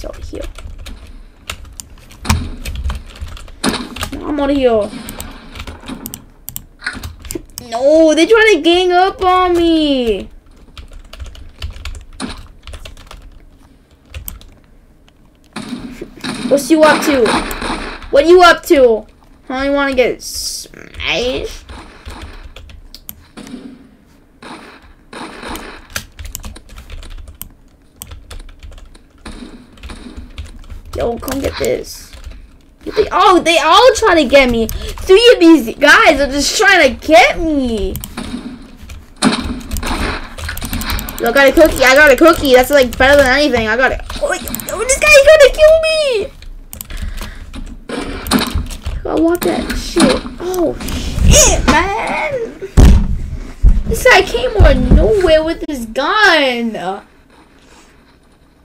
So heal. I'm out of here. No, they trying to gang up on me. What's you up to? What you up to? Huh, you wanna get smashed? Yo, come get this. Oh, they all trying to get me. Three of these guys are just trying to get me. Yo, I got a cookie. I got a cookie. That's like better than anything. I got it. Oh, yo, this guy's gonna kill me. I want that shit. Oh, shit, man. This guy came out of nowhere with his gun.